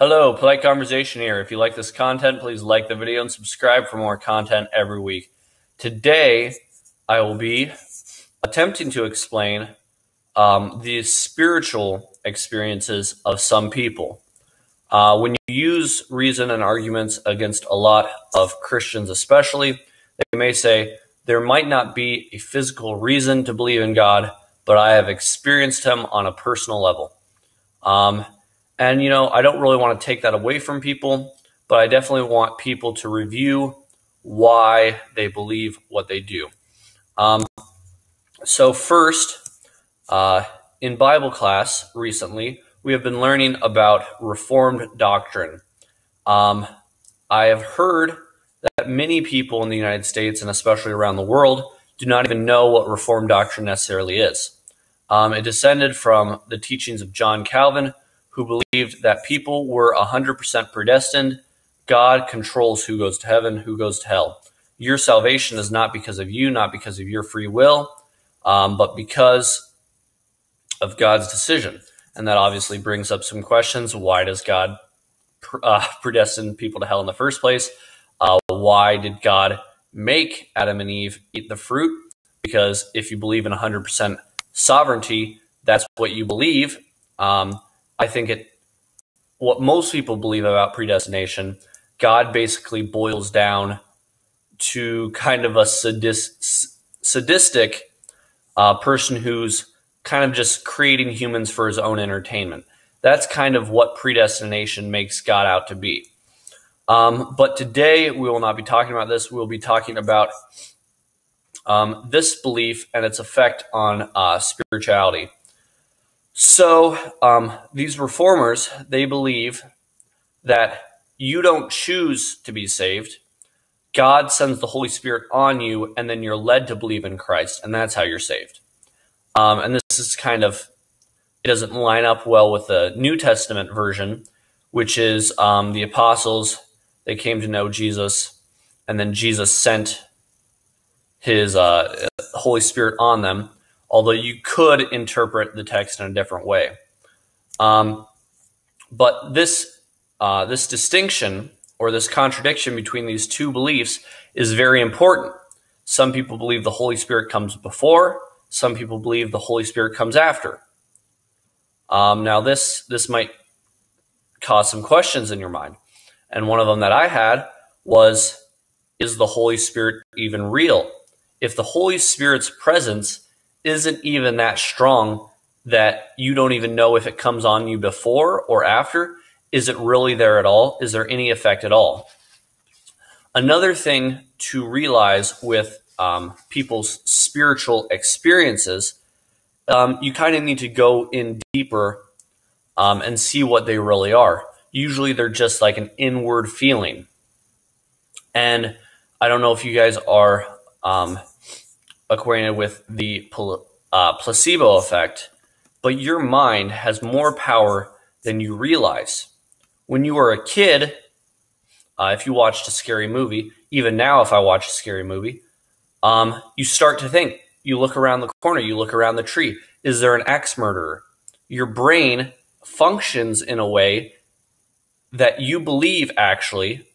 Hello, Polite Conversation here. If you like this content, please like the video and subscribe for more content every week. Today, I will be attempting to explain um, the spiritual experiences of some people. Uh, when you use reason and arguments against a lot of Christians, especially, they may say, there might not be a physical reason to believe in God, but I have experienced Him on a personal level. Um, and, you know, I don't really want to take that away from people, but I definitely want people to review why they believe what they do. Um, so, first, uh, in Bible class recently, we have been learning about Reformed doctrine. Um, I have heard that many people in the United States and especially around the world do not even know what Reformed doctrine necessarily is. Um, it descended from the teachings of John Calvin, who believed that people were 100% predestined. God controls who goes to heaven, who goes to hell. Your salvation is not because of you, not because of your free will, um, but because of God's decision. And that obviously brings up some questions. Why does God uh, predestine people to hell in the first place? Uh, why did God make Adam and Eve eat the fruit? Because if you believe in 100% sovereignty, that's what you believe. Um, I think it, what most people believe about predestination, God basically boils down to kind of a sadist, sadistic uh, person who's kind of just creating humans for his own entertainment. That's kind of what predestination makes God out to be. Um, but today we will not be talking about this. We'll be talking about um, this belief and its effect on uh, spirituality. So um, these reformers they believe that you don't choose to be saved. God sends the Holy Spirit on you, and then you're led to believe in Christ, and that's how you're saved. Um, and this is kind of it doesn't line up well with the New Testament version, which is um, the apostles they came to know Jesus, and then Jesus sent his uh, Holy Spirit on them. Although you could interpret the text in a different way, um, but this uh, this distinction or this contradiction between these two beliefs is very important. Some people believe the Holy Spirit comes before. Some people believe the Holy Spirit comes after. Um, now, this this might cause some questions in your mind. And one of them that I had was Is the Holy Spirit even real? If the Holy Spirit's presence isn't even that strong that you don't even know if it comes on you before or after, is it really there at all? Is there any effect at all? Another thing to realize with um, people's spiritual experiences, um, you kind of need to go in deeper um, and see what they really are usually they're just like an inward feeling. And I don't know if you guys are um, acquainted with the uh, placebo effect, but your mind has more power than you realize. When you were a kid, uh, if you watched a scary movie, even now, if I watch a scary movie, um, you start to think. You look around the corner, you look around the tree. Is there an axe murderer? Your brain functions in a way that you believe actually,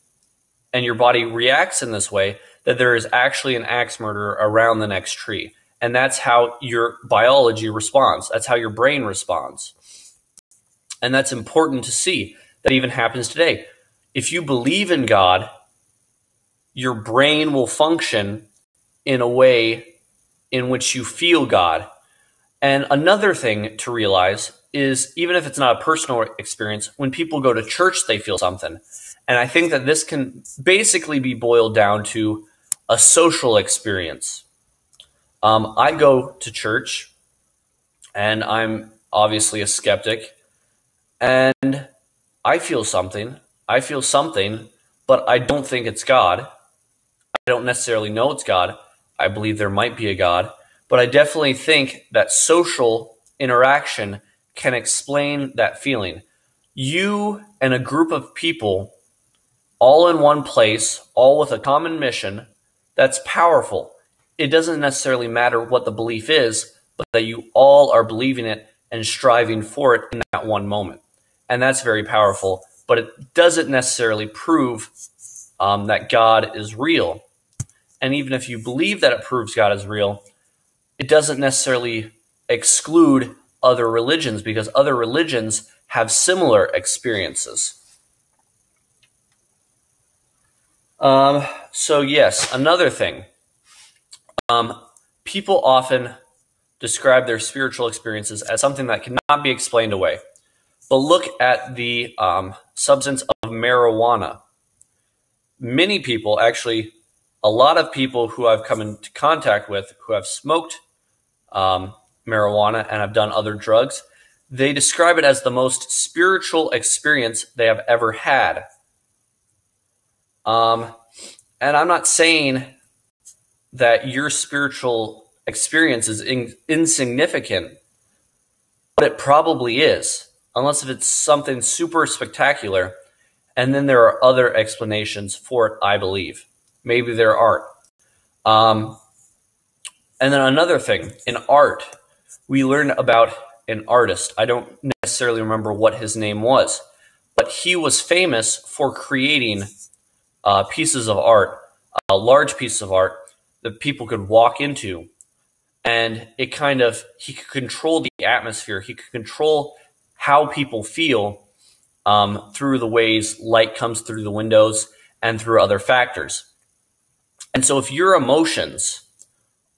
and your body reacts in this way, that there is actually an axe murderer around the next tree. And that's how your biology responds. That's how your brain responds. And that's important to see. That even happens today. If you believe in God, your brain will function in a way in which you feel God. And another thing to realize is even if it's not a personal experience, when people go to church, they feel something. And I think that this can basically be boiled down to a social experience. Um, I go to church and I'm obviously a skeptic and I feel something. I feel something, but I don't think it's God. I don't necessarily know it's God. I believe there might be a God, but I definitely think that social interaction can explain that feeling. You and a group of people all in one place, all with a common mission, that's powerful. It doesn't necessarily matter what the belief is, but that you all are believing it and striving for it in that one moment. And that's very powerful. but it doesn't necessarily prove um, that God is real. And even if you believe that it proves God is real, it doesn't necessarily exclude other religions because other religions have similar experiences. Um, so, yes, another thing. Um, people often describe their spiritual experiences as something that cannot be explained away. But look at the um, substance of marijuana. Many people, actually, a lot of people who I've come into contact with who have smoked um, marijuana and have done other drugs, they describe it as the most spiritual experience they have ever had. Um, and I'm not saying that your spiritual experience is in, insignificant, but it probably is, unless if it's something super spectacular. And then there are other explanations for it, I believe. Maybe there aren't. Um, and then another thing in art, we learn about an artist. I don't necessarily remember what his name was, but he was famous for creating uh, pieces of art, uh, large pieces of art that people could walk into. And it kind of, he could control the atmosphere. He could control how people feel um, through the ways light comes through the windows and through other factors. And so if your emotions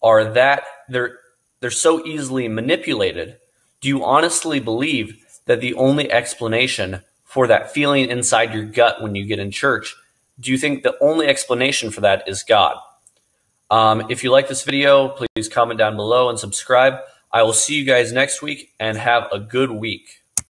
are that they're they're so easily manipulated, do you honestly believe that the only explanation for that feeling inside your gut when you get in church, do you think the only explanation for that is God? Um, if you like this video, please comment down below and subscribe. I will see you guys next week and have a good week.